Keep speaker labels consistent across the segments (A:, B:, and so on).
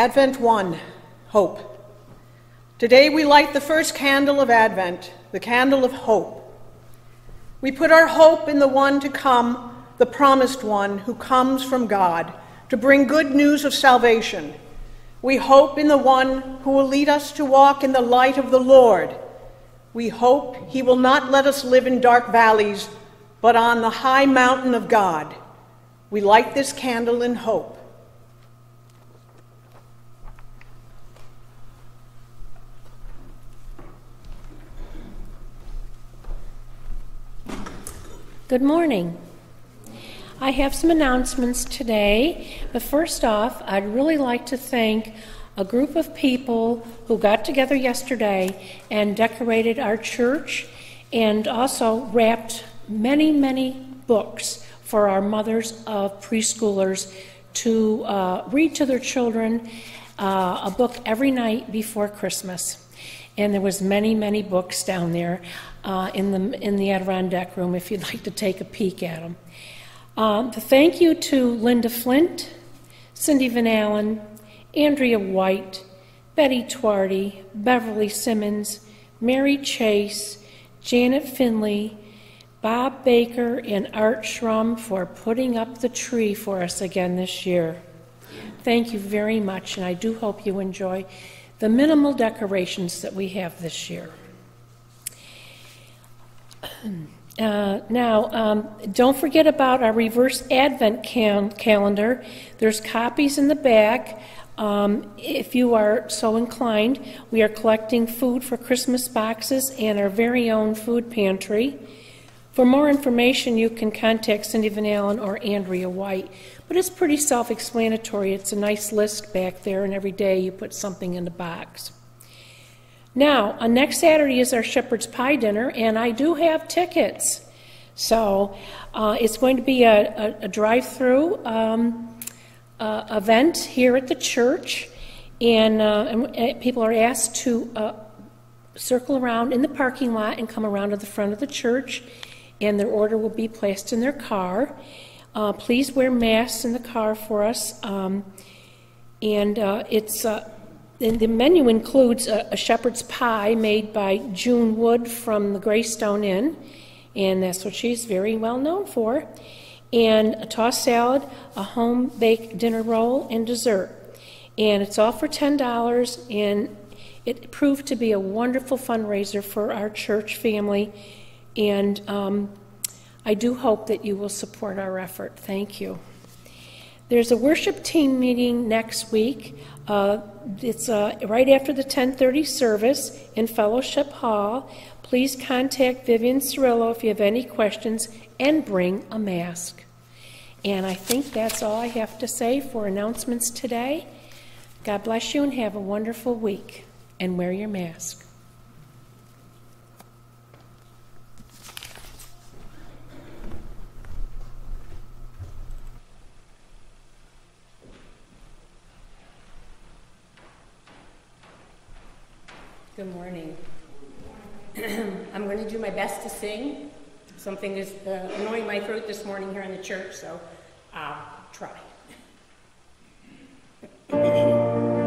A: Advent 1 Hope. Today we light the first candle of Advent, the candle of hope. We put our hope in the one to come, the promised one who comes from God to bring good news of salvation. We hope in the one who will lead us to walk in the light of the Lord. We hope he will not let us live in dark valleys, but on the high mountain of God. We light this candle in hope.
B: Good morning. I have some announcements today, but first off, I'd really like to thank a group of people who got together yesterday and decorated our church and also wrapped many, many books for our mothers of preschoolers to uh, read to their children uh, a book every night before Christmas. And there was many, many books down there uh, in, the, in the Adirondack room if you'd like to take a peek at them. Um, thank you to Linda Flint, Cindy Van Allen, Andrea White, Betty Twardy, Beverly Simmons, Mary Chase, Janet Finley, Bob Baker, and Art Schrum for putting up the tree for us again this year. Thank you very much, and I do hope you enjoy the minimal decorations that we have this year. Uh, now, um, don't forget about our reverse Advent cal- calendar. There's copies in the back. Um, if you are so inclined, we are collecting food for Christmas boxes and our very own food pantry. For more information, you can contact Cindy Van Allen or Andrea White. But it's pretty self explanatory. It's a nice list back there, and every day you put something in the box. Now, on next Saturday is our shepherd's pie dinner, and I do have tickets. So uh, it's going to be a, a, a drive through um, uh, event here at the church, and, uh, and people are asked to uh, circle around in the parking lot and come around to the front of the church, and their order will be placed in their car. Uh, please wear masks in the car for us. Um, and uh, it's and the menu includes a, a, shepherd's pie made by June Wood from the Greystone Inn, and that's what she's very well known for, and a tossed salad, a home baked dinner roll, and dessert. And it's all for $10, and it proved to be a wonderful fundraiser for our church family, and um, I do hope that you will support our effort. Thank you. There's a worship team meeting next week. Uh, it's uh, right after the 10:30 service in Fellowship Hall. Please contact Vivienne Cirillo if you have any questions, and bring a mask. And I think that's all I have to say for announcements today. God bless you and have a wonderful week. And wear your mask.
C: Good morning. I'm going to do my best to sing. Something is uh, annoying my throat this morning here in the church, so I'll try.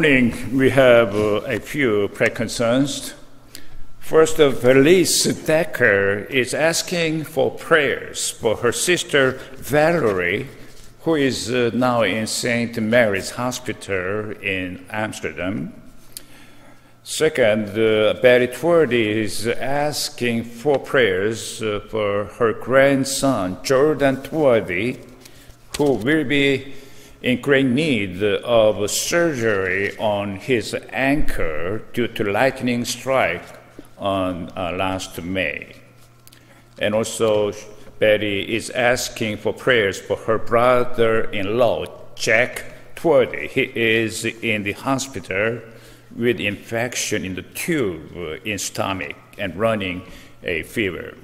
D: morning we have uh, a few prayer concerns. First, uh, Felice Decker is asking for prayers for her sister Valerie, who is uh, now in St. Mary's Hospital in Amsterdam. Second, uh, Betty is asking for prayers uh, for her grandson, Jordan Twerdy, who will be in great need of surgery on his ankle due to lightning strike on uh, last May. And also, Betty is asking for prayers for her brother-in-law, Jack Twerdy. He is in the hospital with infection in the tube in stomach and running a fever.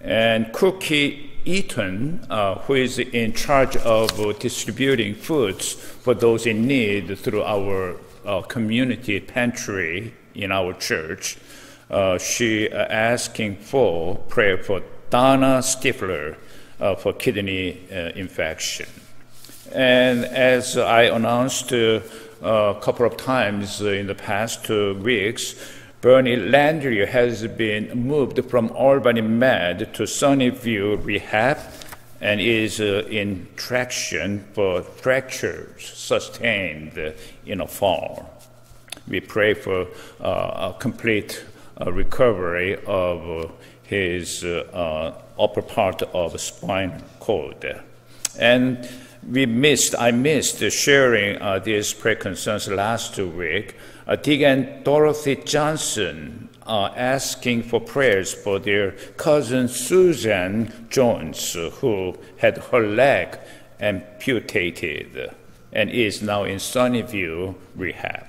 D: And Cookie Eaton, uh, who is in charge of uh, distributing foods for those in need through our uh, community pantry in our church, uh, she uh, asking for prayer for Donna Stifler uh, for kidney infection. And as I announced a couple of times in the past two weeks, Bernie Landry has been moved from Albany Med to Sunnyview Rehab and is uh, in traction for fractures sustained in a fall. We pray for uh, a complete uh, recovery of uh, his uh, upper part of spine cord. And we missed, I missed sharing uh, these prayer concerns last week. Uh, Dick and Dorothy Johnson are asking for prayers for their cousin Susan Jones, who had her leg amputated and is now in Sunnyview rehab.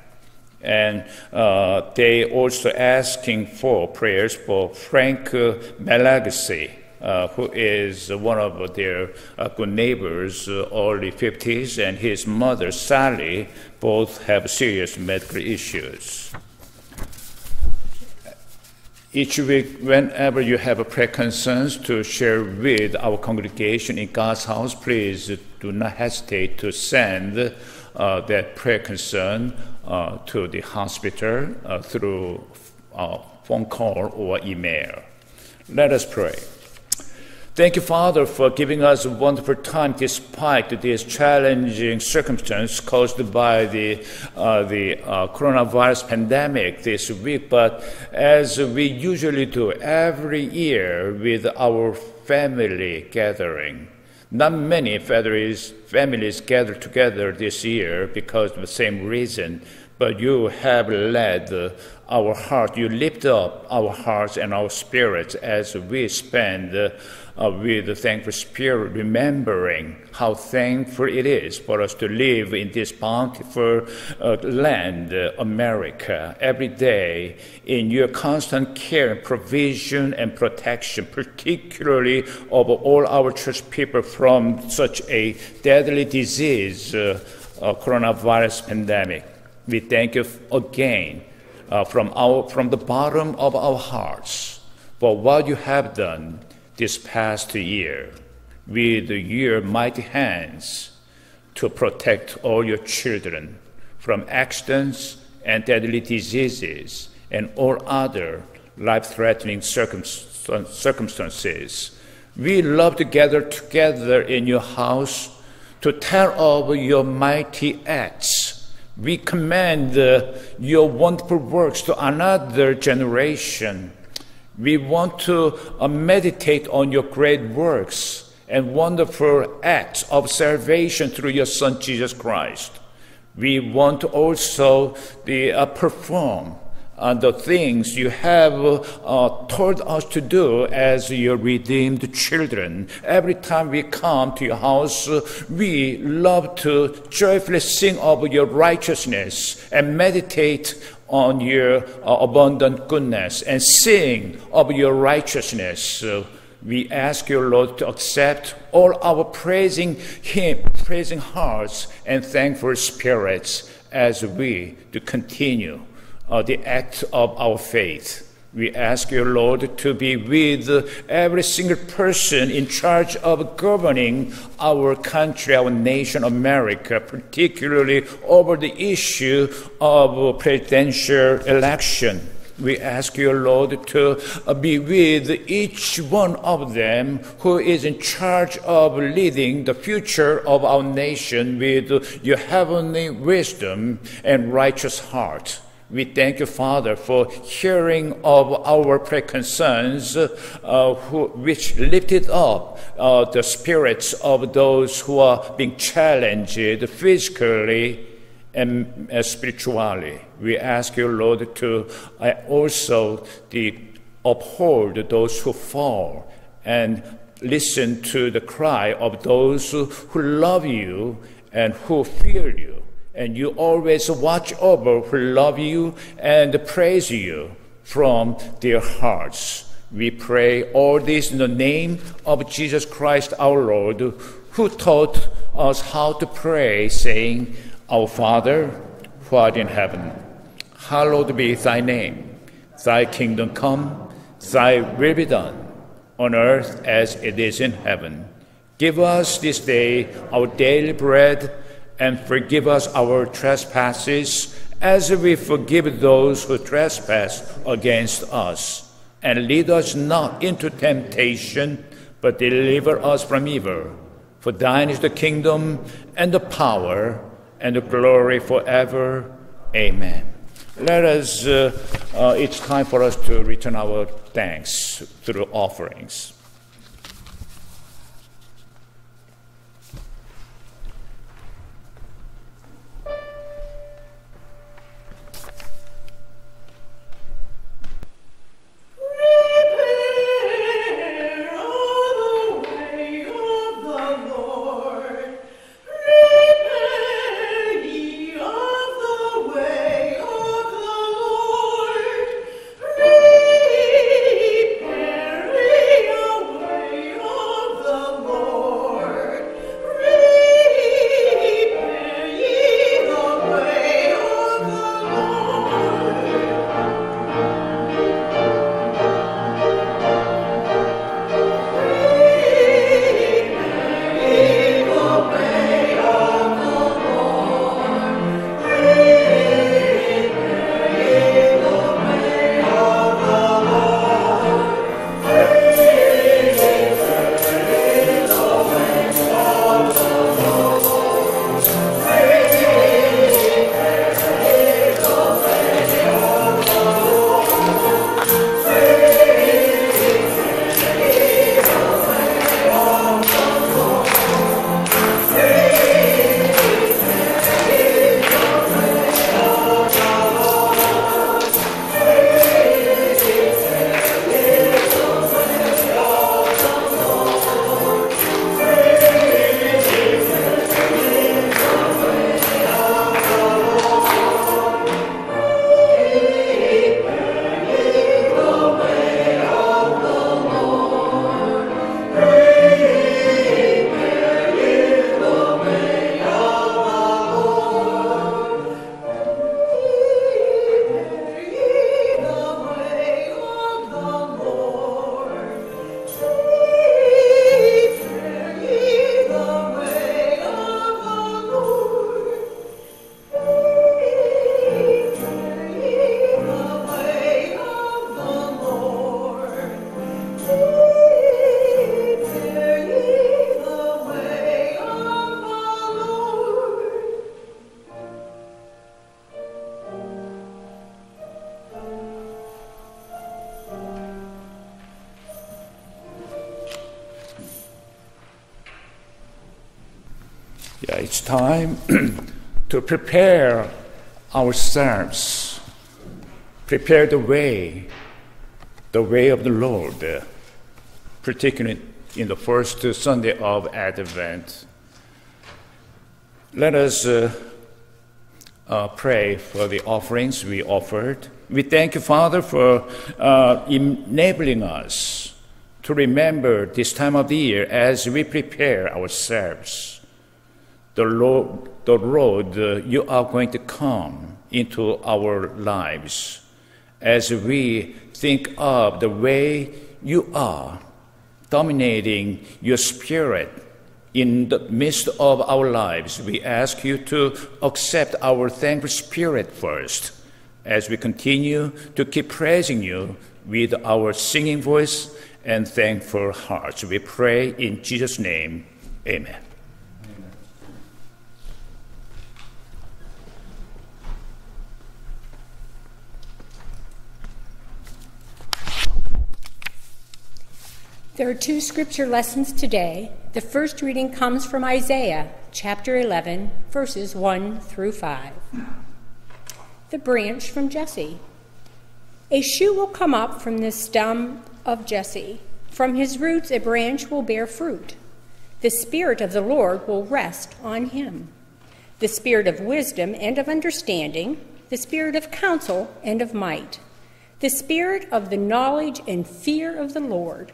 D: And uh, they also asking for prayers for Frank Malagasy, uh, who is one of their uh, good neighbors, uh, early 50s, and his mother, Sally, both have serious medical issues. Each week, whenever you have a prayer concerns to share with our congregation in God's house, please do not hesitate to send uh, that prayer concern uh, to the hospital uh, through phone call or email. Let us pray. Thank you, Father, for giving us a wonderful time despite this challenging circumstance caused by the, uh, the uh, coronavirus pandemic this week. But as we usually do every year with our family gathering, not many families, families gather together this year because of the same reason, but you have led our heart, you lift up our hearts and our spirits as we spend uh, with a thankful spirit, remembering how thankful it is for us to live in this bountiful uh, land, uh, America, every day in your constant care and provision and protection, particularly of all our church people from such a deadly disease, uh, coronavirus pandemic. We thank you again uh, from, our, from the bottom of our hearts for what you have done this past year with your mighty hands to protect all your children from accidents and deadly diseases and all other life threatening circumstances. We love to gather together in your house to tell of your mighty acts. We commend uh, your wonderful works to another generation we want to uh, meditate on your great works and wonderful acts of salvation through your Son Jesus Christ. We want to also the, uh, perform uh, the things you have uh, told us to do as your redeemed children. Every time we come to your house, uh, we love to joyfully sing of your righteousness and meditate on your uh, abundant goodness and sing of your righteousness. We ask you, Lord, to accept all our praising Him, praising hearts and thankful spirits as we to continue uh, the act of our faith. We ask you, Lord, to be with every single person in charge of governing our country, our nation, America, particularly over the issue of presidential election. We ask you, Lord, to uh, be with each one of them who is in charge of leading the future of our nation with your heavenly wisdom and righteous heart. We thank you, Father, for hearing of our prayer concerns, uh, who, which lifted up uh, the spirits of those who are being challenged physically and uh, spiritually. We ask you, Lord, to uh, also the, uphold those who fall and listen to the cry of those who, who love you and who fear you and you always watch over who love you and praise you from their hearts. We pray all this in the name of Jesus Christ our Lord, who taught us how to pray, saying, Our Father, who art in heaven, hallowed be thy name. Thy kingdom come, thy will be done, on earth as it is in heaven. Give us this day our daily bread and forgive us our trespasses as we forgive those who trespass against us. And lead us not into temptation, but deliver us from evil. For thine is the kingdom and the power and the glory forever. Amen. Let us, uh, uh, it's time for us to return our thanks through offerings. Prepare ourselves, prepare the way, the way of the Lord, particularly in the first Sunday of Advent. Let us uh, uh, pray for the offerings we offered. We thank you, Father, for uh, enabling us to remember this time of the year as we prepare ourselves the, road, the road you are going to come into our lives. as we think of the way you are dominating your spirit in the midst of our lives, we ask you to accept our thankful spirit first as we continue to keep praising you with our singing voice and thankful hearts. We pray in Jesus' name. Amen.
C: There are two scripture lessons today. The first reading comes from Isaiah chapter 11, verses 1 through 5. The branch from Jesse. A shoot will come up from the stem of Jesse. From his roots, a branch will bear fruit. The Spirit of the Lord will rest on him the Spirit of wisdom and of understanding, the Spirit of counsel and of might, the Spirit of the knowledge and fear of the Lord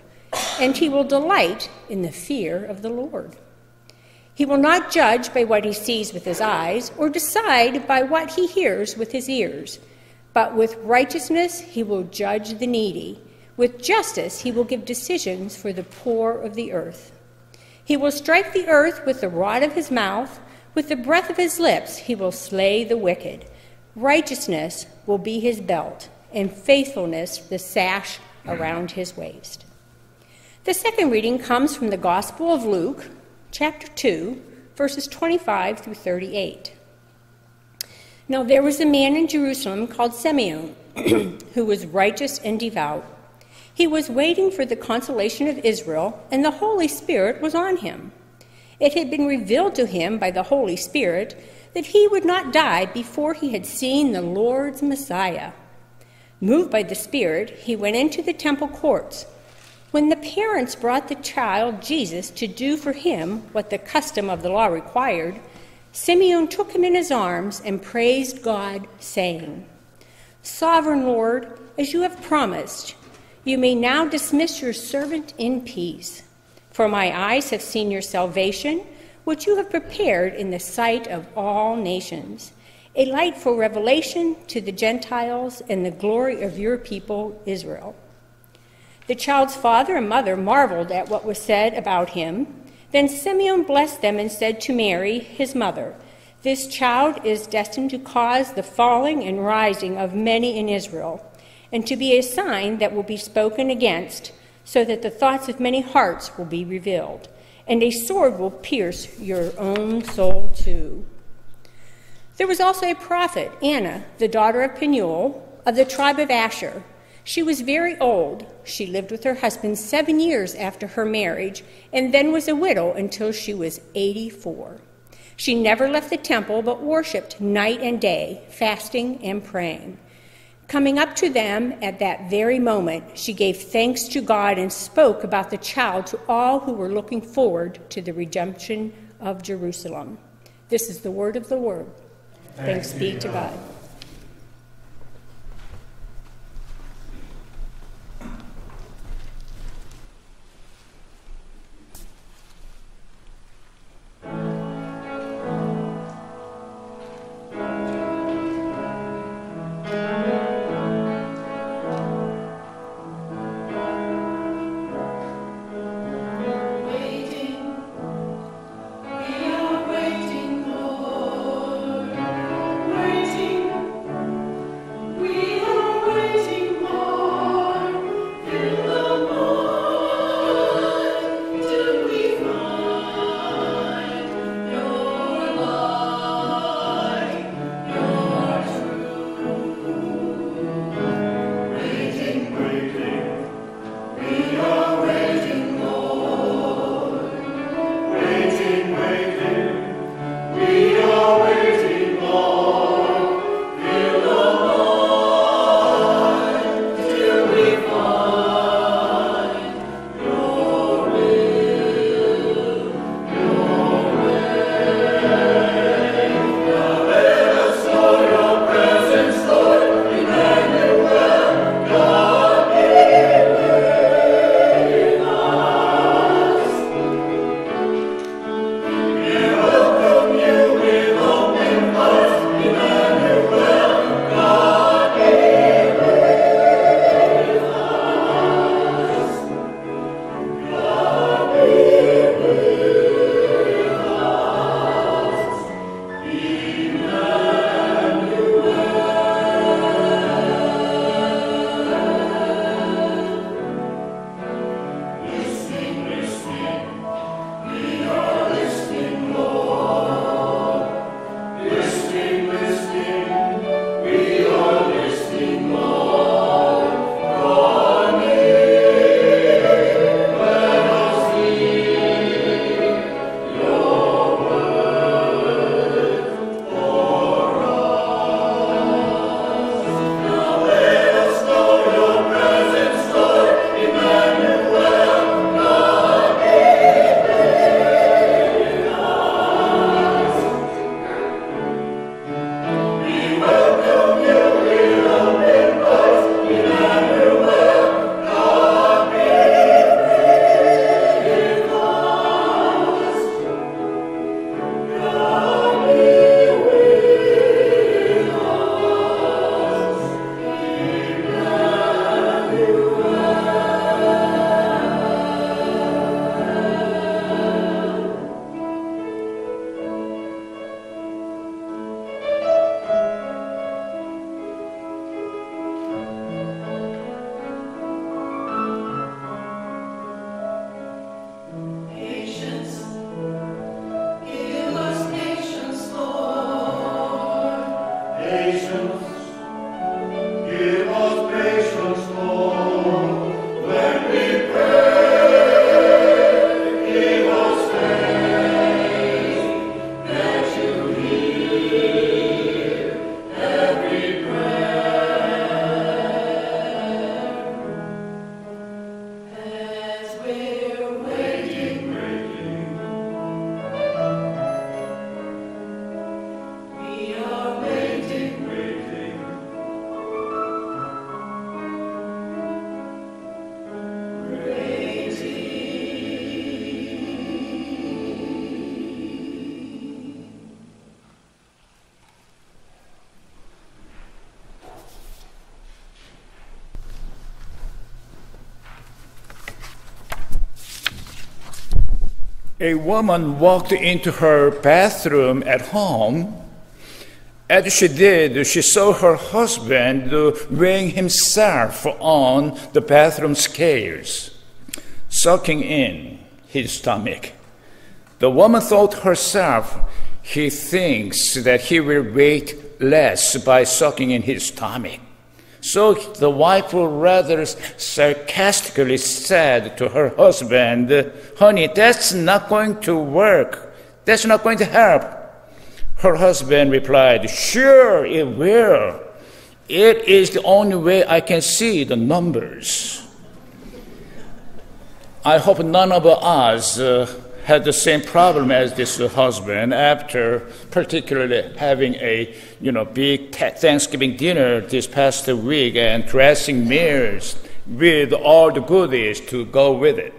C: and he will delight in the fear of the Lord. He will not judge by what he sees with his eyes, or decide by what he hears with his ears, but with righteousness he will judge the needy. With justice he will give decisions for the poor of the earth. He will strike the earth with the rod of his mouth, with the breath of his lips he will slay the wicked. Righteousness will be his belt, and faithfulness the sash around his waist. The second reading comes from the Gospel of Luke, chapter 2, verses 25 through 38. Now there was a man in Jerusalem called Simeon, who was righteous and devout. He was waiting for the consolation of Israel, and the Holy Spirit was on him. It had been revealed to him by the Holy Spirit that he would not die before he had seen the Lord's Messiah. Moved by the Spirit, he went into the temple courts. When the parents brought the child Jesus to do for him what the custom of the law required, Simeon took him in his arms and praised God, saying, Sovereign Lord, as you have promised, you may now dismiss your servant in peace. For my eyes have seen your salvation, which you have prepared in the sight of all nations, a light for revelation to the Gentiles and the glory of your people, Israel. The child's father and mother marveled at what was said about him. Then Simeon blessed them and said to Mary, his mother, This child is destined to cause the falling and rising of many in Israel, and to be a sign that will be spoken against, so that the thoughts of many hearts will be revealed, and a sword will pierce your own soul too. There was also a prophet, Anna, the daughter of Penuel, of the tribe of Asher. She was very old. She lived with her husband seven years after her marriage and then was a widow until she was 84. She never left the temple but worshiped night and day, fasting and praying. Coming up to them at that very moment, she gave thanks to God and spoke about the child to all who were looking forward to the redemption of Jerusalem. This is the word of the Lord. Thanks, thanks be to God.
D: A woman walked into her bathroom at home. As she did, she saw her husband weighing himself on the bathroom scales, sucking in his stomach. The woman thought herself, he thinks that he will weight less by sucking in his stomach. So the wife rather sarcastically said to her husband, Honey, that's not going to work. That's not going to help. Her husband replied, Sure, it will. It is the only way I can see the numbers. I hope none of us uh, had the same problem as this husband after particularly having a you know big Thanksgiving dinner this past week and dressing meals with all the goodies to go with it.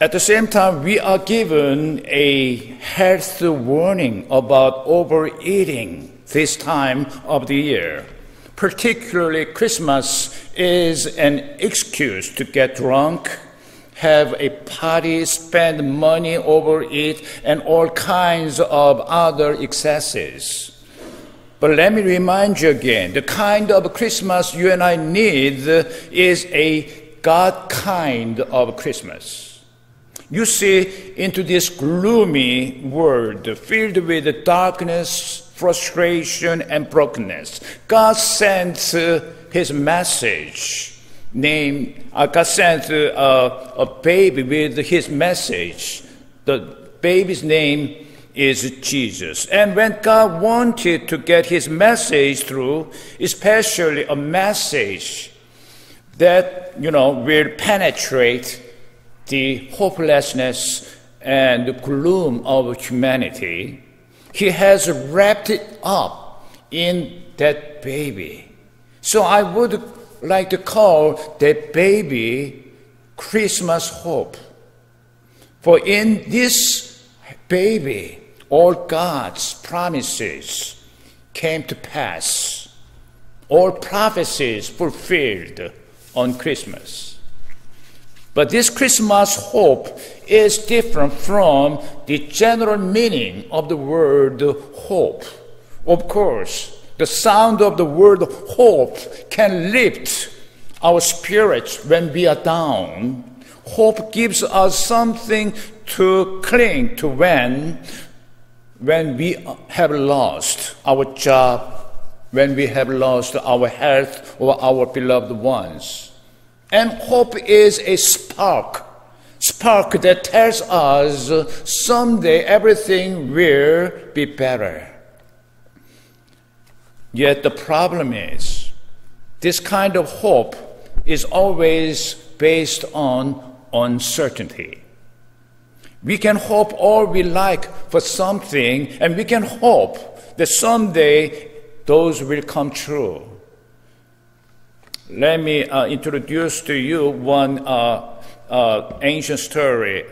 D: At the same time, we are given a health warning about overeating this time of the year. Particularly, Christmas is an excuse to get drunk have a party, spend money over it, and all kinds of other excesses. But let me remind you again the kind of Christmas you and I need is a God kind of Christmas. You see, into this gloomy world filled with darkness, frustration, and brokenness, God sent uh, his message named, uh, God sent uh, a baby with his message. The baby's name is Jesus. And when God wanted to get his message through, especially a message that, you know, will penetrate the hopelessness and gloom of humanity, he has wrapped it up in that baby. So I would like to call that baby Christmas hope. For in this baby, all God's promises came to pass, all prophecies fulfilled on Christmas. But this Christmas hope is different from the general meaning of the word hope. Of course, the sound of the word hope can lift our spirits when we are down. Hope gives us something to cling to when, when we have lost our job, when we have lost our health or our beloved ones. And hope is a spark, spark that tells us someday everything will be better. Yet the problem is, this kind of hope is always based on uncertainty. We can hope all we like for something, and we can hope that someday those will come true. Let me uh, introduce to you one uh, uh, ancient story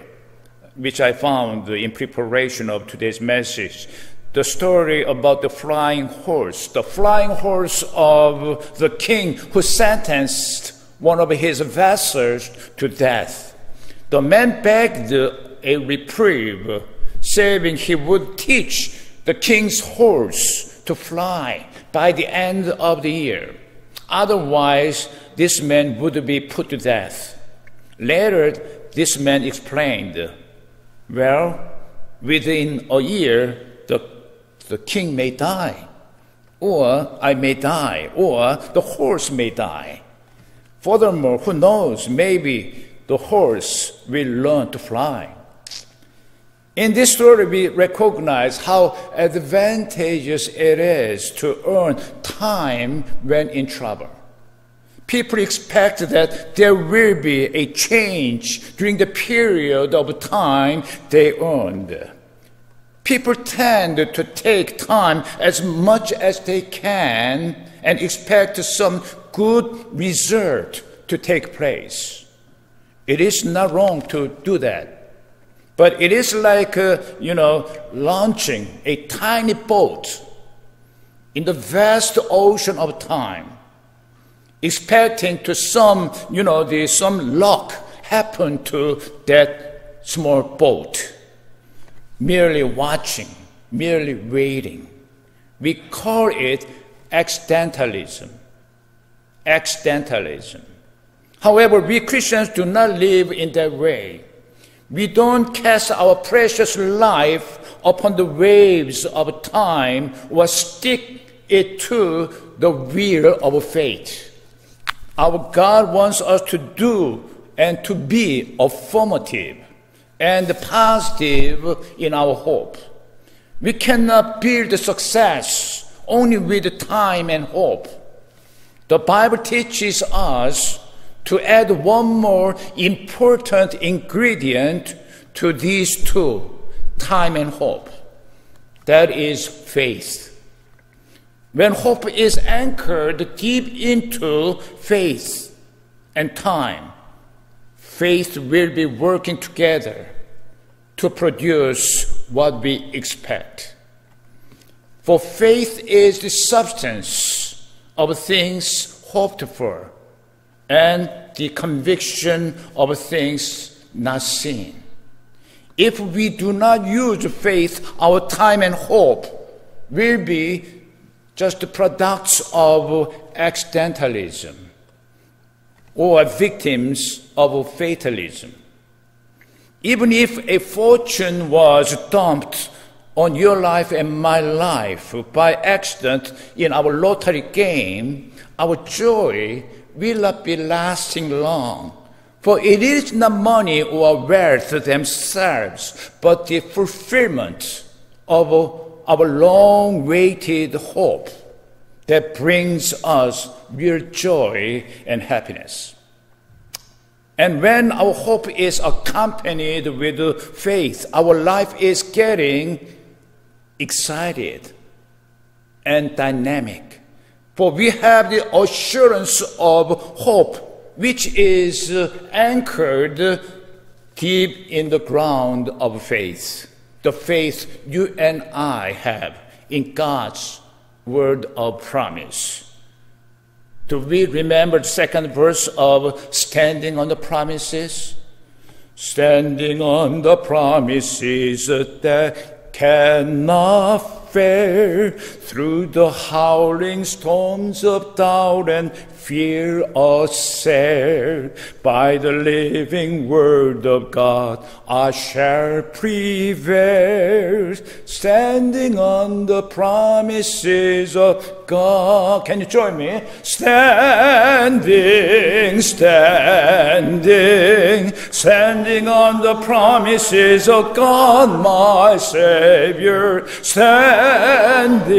D: which I found in preparation of today's message the story about the flying horse, the flying horse of the king who sentenced one of his vassals to death. The man begged a reprieve, saying he would teach the king's horse to fly by the end of the year. Otherwise, this man would be put to death. Later, this man explained, Well, within a year, the king may die, or I may die, or the horse may die. Furthermore, who knows, maybe the horse will learn to fly. In this story, we recognize how advantageous it is to earn time when in trouble. People expect that there will be a change during the period of time they earned. People tend to take time as much as they can and expect some good result to take place. It is not wrong to do that. But it is like, uh, you know, launching a tiny boat in the vast ocean of time, expecting to some, you know, the, some luck happen to that small boat, merely watching, merely waiting. We call it accidentalism. Accidentalism. However, we Christians do not live in that way. We don't cast our precious life upon the waves of time or stick it to the wheel of fate. Our God wants us to do and to be affirmative and positive in our hope. We cannot build success only with time and hope. The Bible teaches us to add one more important ingredient to these two time and hope. That is faith. When hope is anchored deep into faith and time, faith will be working together to produce what we expect. For faith is the substance of things hoped for and the conviction of things not seen. If we do not use faith, our time and hope will be just the products of accidentalism or victims of fatalism. Even if a fortune was dumped on your life and my life by accident in our lottery game, our joy will not be lasting long. For it is not money or wealth themselves, but the fulfillment of our long waited hope that brings us real joy and happiness. And when our hope is accompanied with faith, our life is getting excited and dynamic. For we have the assurance of hope, which is anchored deep in the ground of faith the faith you and I have in God's word of promise. Do we remember the second verse of standing on the promises? Standing on the promises that cannot fair through the howling storms of doubt and fear assailed by the living word of God I shall prevail standing on the promises of God. Can you join me? Standing standing standing on the promises of God my savior. Standing,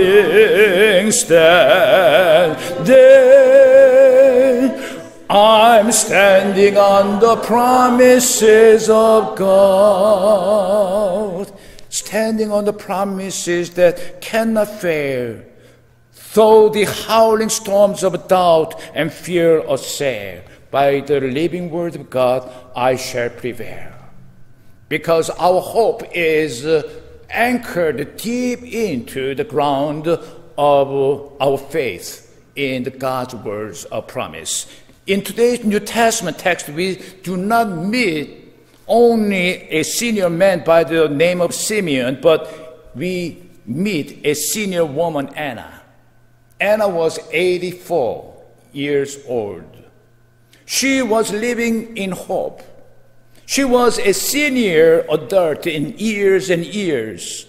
D: standing. I'm standing on the promises of God, standing on the promises that cannot fail. Though the howling storms of doubt and fear assail, by the living word of God I shall prevail. Because our hope is uh, anchored deep into the ground of our faith in God's words of promise. In today's New Testament text, we do not meet only a senior man by the name of Simeon, but we meet a senior woman, Anna. Anna was 84 years old. She was living in hope. She was a senior adult in years and years,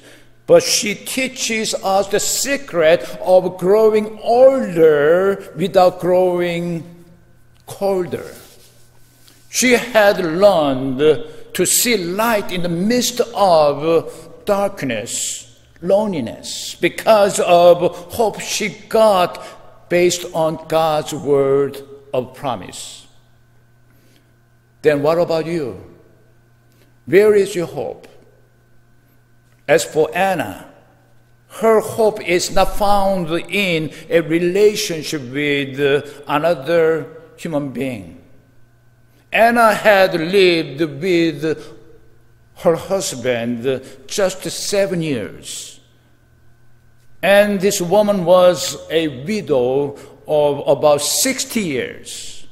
D: but she teaches us the secret of growing older without growing colder. She had learned to see light in the midst of darkness, loneliness, because of hope she got based on God's word of promise. Then what about you? Where is your hope? As for Anna, her hope is not found in a relationship with another human being. Anna had lived with her husband just seven years. And this woman was a widow of about 60 years.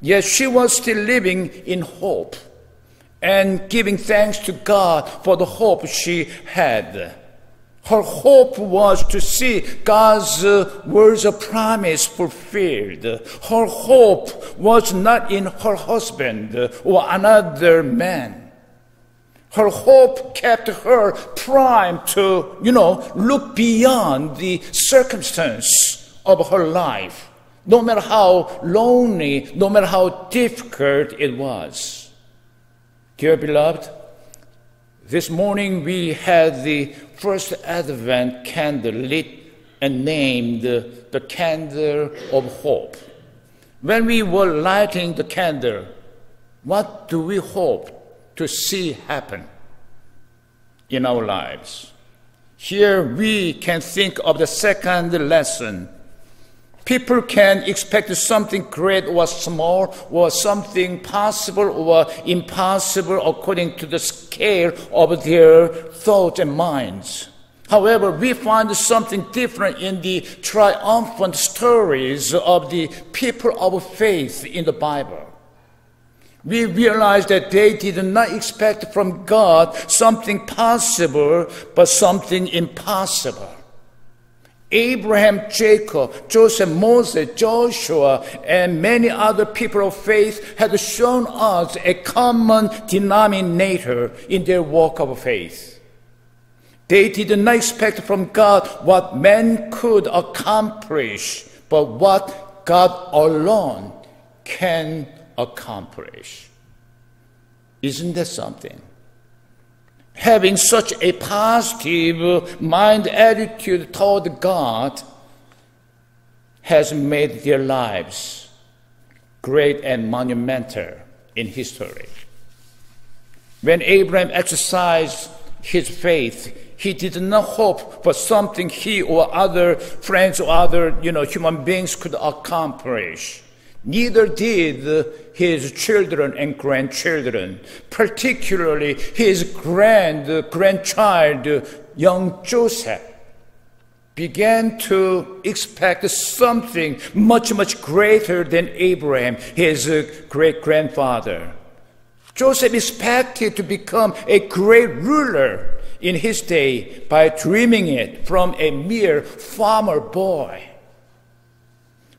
D: Yet she was still living in hope and giving thanks to God for the hope she had. Her hope was to see God's uh, words of promise fulfilled. Her hope was not in her husband or another man. Her hope kept her primed to, you know, look beyond the circumstance of her life, no matter how lonely, no matter how difficult it was. Dear beloved, this morning we had the first Advent candle lit and named the candle of hope. When we were lighting the candle, what do we hope to see happen in our lives? Here we can think of the second lesson People can expect something great or small, or something possible or impossible according to the scale of their thoughts and minds. However, we find something different in the triumphant stories of the people of faith in the Bible. We realize that they did not expect from God something possible, but something impossible. Abraham, Jacob, Joseph, Moses, Joshua, and many other people of faith had shown us a common denominator in their walk of faith. They did not expect from God what man could accomplish, but what God alone can accomplish. Isn't that something? Having such a positive mind attitude toward God has made their lives great and monumental in history. When Abraham exercised his faith, he did not hope for something he or other friends or other you know, human beings could accomplish. Neither did his children and grandchildren, particularly his grand grandchild, young Joseph, began to expect something much, much greater than Abraham, his great grandfather. Joseph expected to become a great ruler in his day by dreaming it from a mere farmer boy.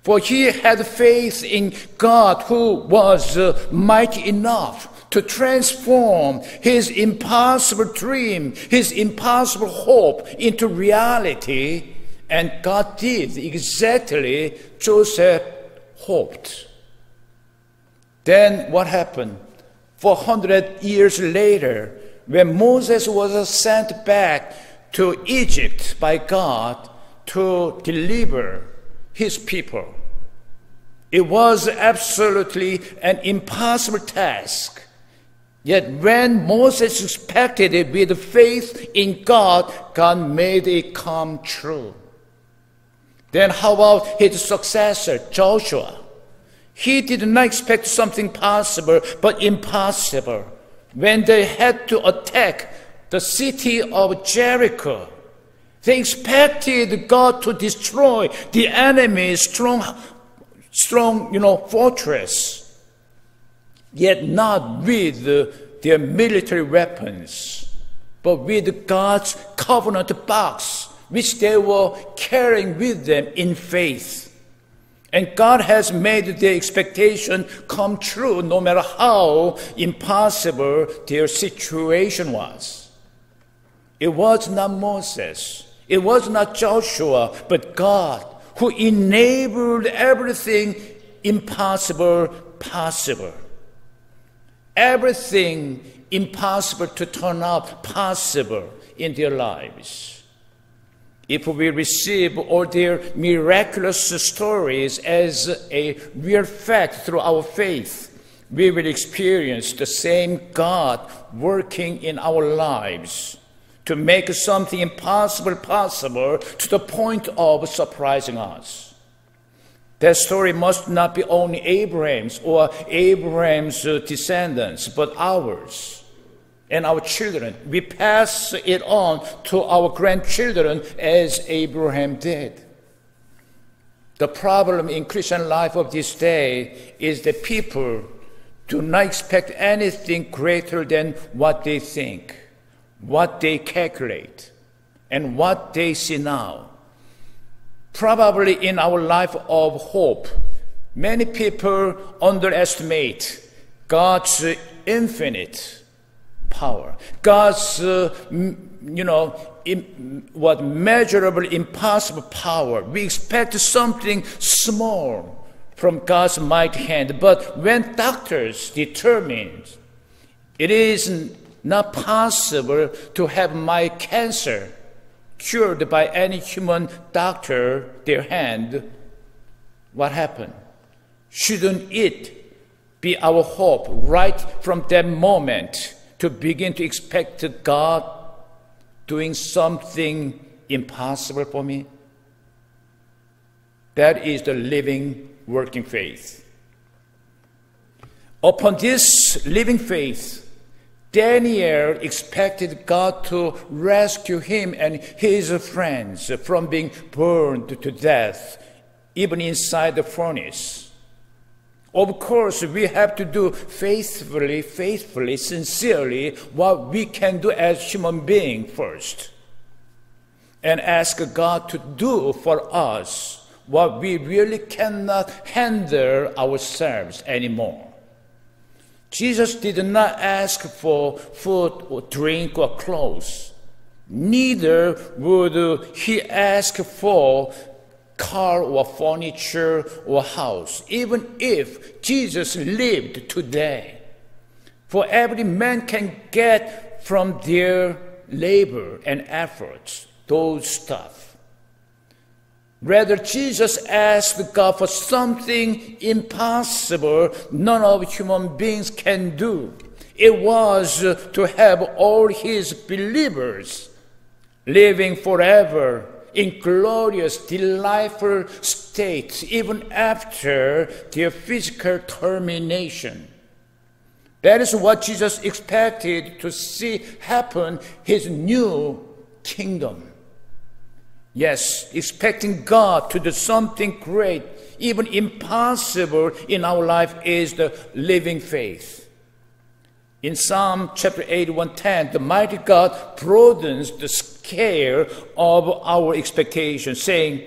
D: For he had faith in God who was uh, mighty enough to transform his impossible dream, his impossible hope into reality. And God did exactly Joseph hoped. Then what happened? 400 years later, when Moses was sent back to Egypt by God to deliver his people. It was absolutely an impossible task. Yet when Moses expected it with faith in God, God made it come true. Then how about his successor, Joshua? He did not expect something possible, but impossible. When they had to attack the city of Jericho, they expected God to destroy the enemy's strong, strong, you know, fortress, yet not with their military weapons, but with God's covenant box, which they were carrying with them in faith. And God has made their expectation come true no matter how impossible their situation was. It was not Moses it was not Joshua, but God who enabled everything impossible possible. Everything impossible to turn out possible in their lives. If we receive all their miraculous stories as a real fact through our faith, we will experience the same God working in our lives to make something impossible possible to the point of surprising us. That story must not be only Abraham's or Abraham's uh, descendants, but ours and our children. We pass it on to our grandchildren as Abraham did. The problem in Christian life of this day is that people do not expect anything greater than what they think, what they calculate, and what they see now. Probably in our life of hope, many people underestimate God's infinite power, God's, uh, you know, what measurable, impossible power. We expect something small from God's mighty hand. But when doctors determine it is not possible to have my cancer cured by any human doctor, their hand, what happened? Shouldn't it be our hope right from that moment to begin to expect God doing something impossible for me? That is the living working faith. Upon this living faith, Daniel expected God to rescue him and his friends from being burned to death, even inside the furnace. Of course, we have to do faithfully, faithfully, sincerely what we can do as human beings first. And ask God to do for us what we really cannot handle ourselves anymore. Jesus did not ask for food or drink or clothes. Neither would he ask for car or furniture or house, even if Jesus lived today. For every man can get from their labor and efforts those stuff. Rather, Jesus asked God for something impossible none of human beings can do. It was to have all his believers living forever in glorious, delightful states, even after their physical termination. That is what Jesus expected to see happen his new kingdom. Yes, expecting God to do something great, even impossible in our life is the living faith. In Psalm chapter 81:10, the mighty God broadens the scale of our expectations, saying,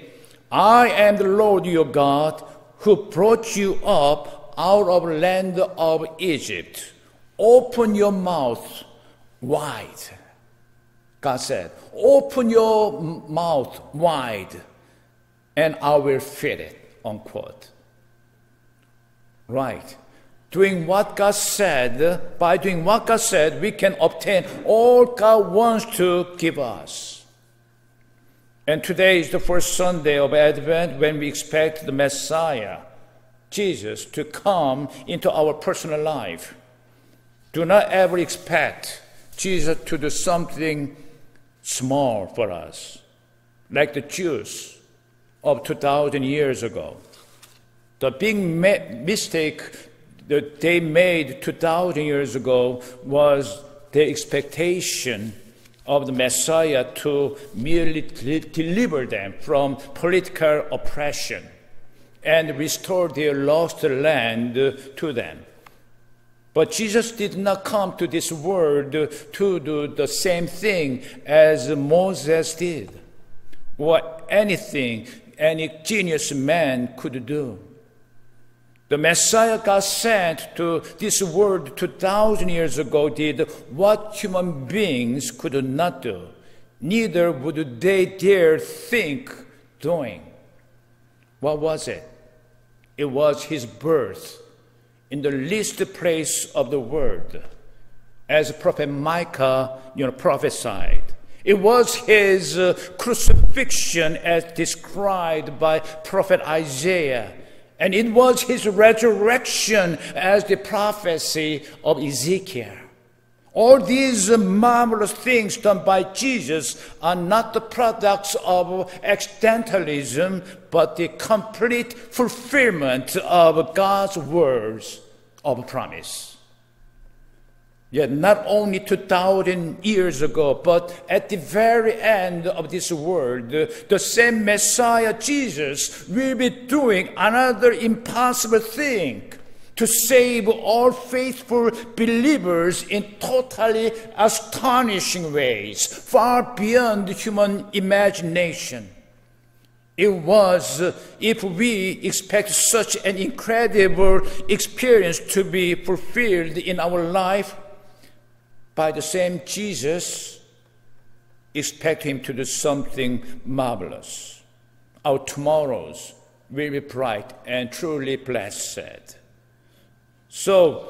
D: I am the Lord your God who brought you up out of land of Egypt. Open your mouth wide God said, Open your mouth wide and I will feed it, unquote. Right. Doing what God said, by doing what God said, we can obtain all God wants to give us. And today is the first Sunday of Advent when we expect the Messiah, Jesus, to come into our personal life. Do not ever expect Jesus to do something small for us, like the Jews of 2,000 years ago. The big mistake that they made 2,000 years ago was the expectation of the Messiah to merely deliver them from political oppression and restore their lost land to them. But Jesus did not come to this world to do the same thing as Moses did, or anything any genius man could do. The Messiah God sent to this world 2,000 years ago did what human beings could not do, neither would they dare think doing. What was it? It was his birth in the least place of the world, as Prophet Micah you know, prophesied. It was his uh, crucifixion as described by Prophet Isaiah. And it was his resurrection as the prophecy of Ezekiel. All these marvelous things done by Jesus are not the products of accidentalism, but the complete fulfillment of God's words of promise. Yet, not only 2,000 years ago, but at the very end of this world, the same Messiah Jesus will be doing another impossible thing to save all faithful believers in totally astonishing ways, far beyond human imagination. It was, if we expect such an incredible experience to be fulfilled in our life by the same Jesus, expect Him to do something marvelous. Our tomorrows will be bright and truly blessed. So,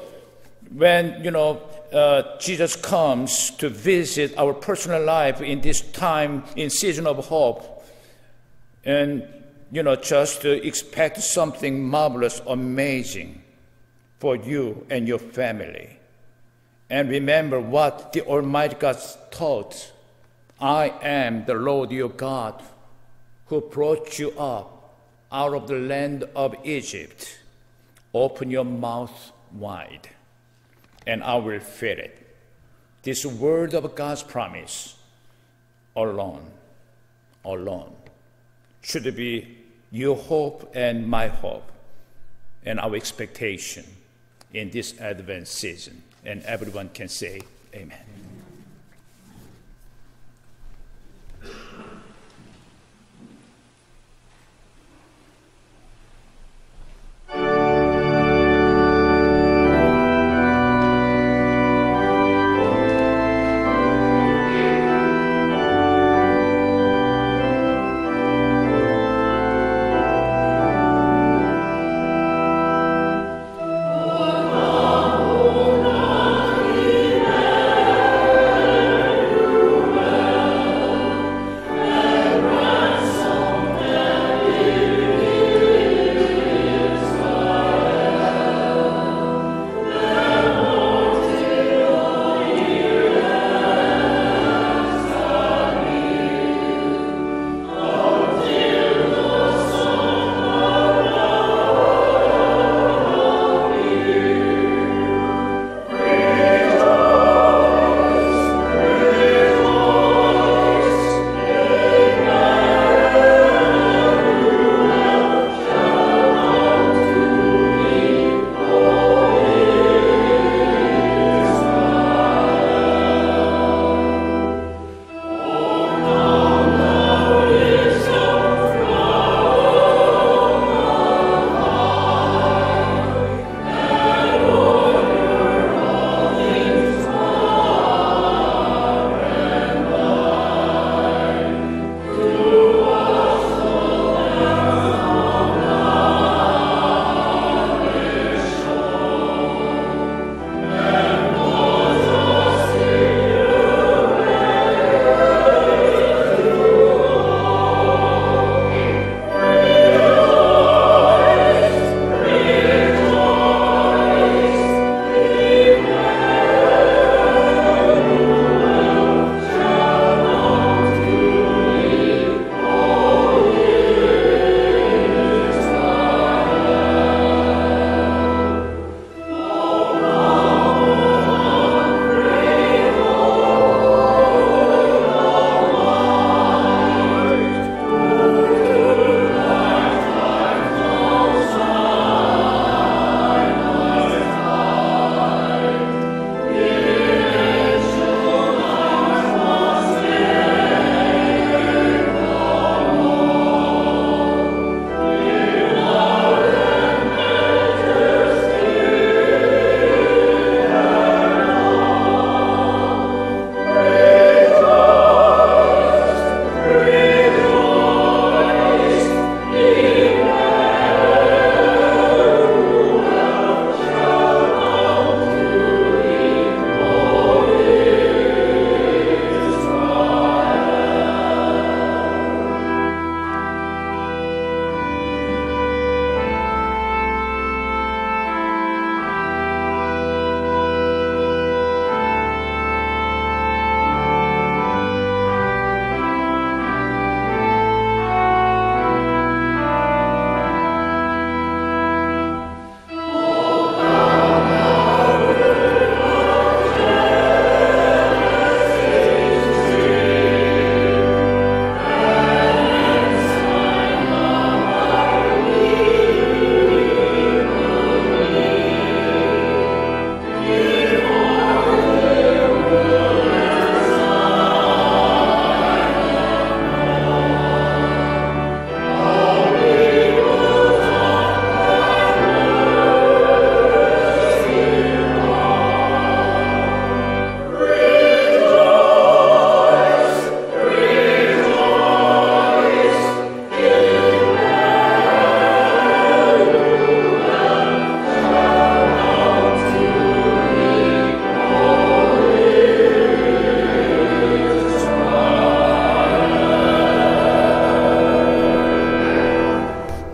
D: when you know uh, Jesus comes to visit our personal life in this time, in season of hope, and you know just to expect something marvelous, amazing for you and your family. And remember what the Almighty God taught. I am the Lord your God who brought you up out of the land of Egypt. Open your mouth wide, and I will fill it. This word of God's promise alone, alone should be your hope and my hope and our expectation in this Advent season. And everyone can say, Amen.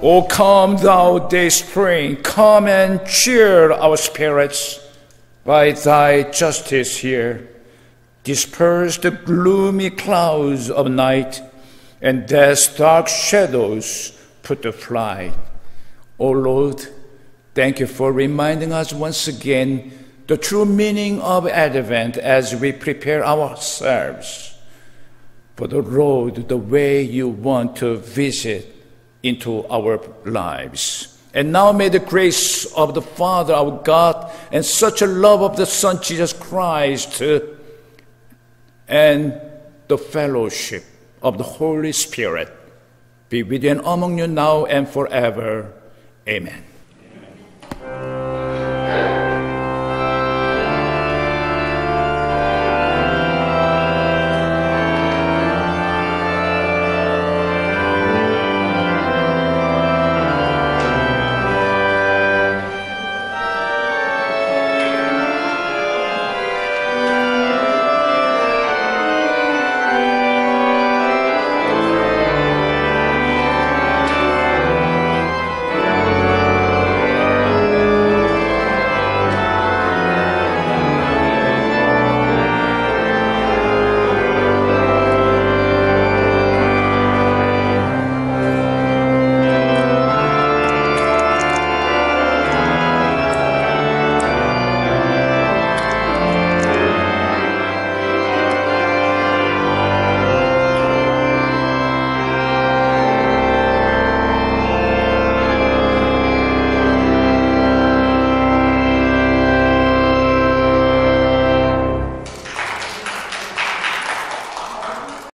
D: Oh, o come, thou day spring, come and cheer our spirits by thy justice here. Disperse the gloomy clouds of night, and death's dark shadows put to flight. O Lord, thank you for reminding us once again the true meaning of Advent as we prepare ourselves for the road, the way you want to visit into our lives. And now may the grace of the Father, our God, and such a love of the Son, Jesus Christ, and the fellowship of the Holy Spirit be with you and among you now and forever. Amen.